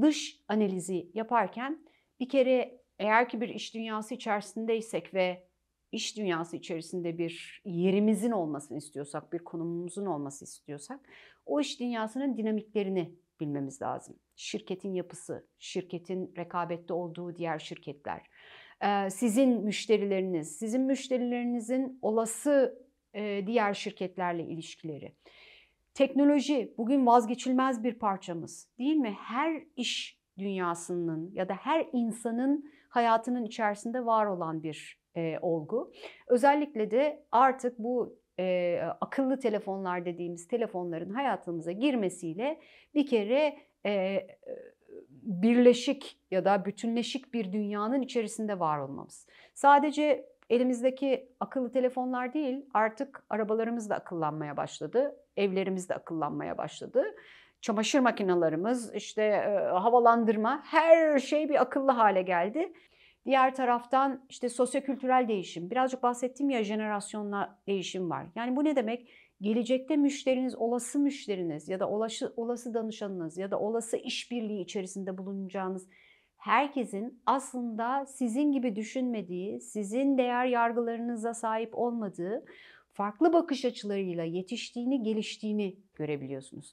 dış analizi yaparken bir kere eğer ki bir iş dünyası içerisindeysek ve iş dünyası içerisinde bir yerimizin olmasını istiyorsak, bir konumumuzun olması istiyorsak o iş dünyasının dinamiklerini bilmemiz lazım. Şirketin yapısı, şirketin rekabette olduğu diğer şirketler, sizin müşterileriniz, sizin müşterilerinizin olası diğer şirketlerle ilişkileri. Teknoloji bugün vazgeçilmez bir parçamız değil mi? Her iş dünyasının ya da her insanın hayatının içerisinde var olan bir e, olgu. Özellikle de artık bu e, akıllı telefonlar dediğimiz telefonların hayatımıza girmesiyle bir kere e, birleşik ya da bütünleşik bir dünyanın içerisinde var olmamız. Sadece elimizdeki akıllı telefonlar değil artık arabalarımız da akıllanmaya başladı, evlerimiz de akıllanmaya başladı. Çamaşır makinelerimiz, işte e, havalandırma her şey bir akıllı hale geldi. Diğer taraftan işte sosyokültürel değişim. Birazcık bahsettiğim ya jenerasyonla değişim var. Yani bu ne demek? Gelecekte müşteriniz, olası müşteriniz ya da olası, olası danışanınız ya da olası işbirliği içerisinde bulunacağınız herkesin aslında sizin gibi düşünmediği, sizin değer yargılarınıza sahip olmadığı farklı bakış açılarıyla yetiştiğini, geliştiğini görebiliyorsunuz.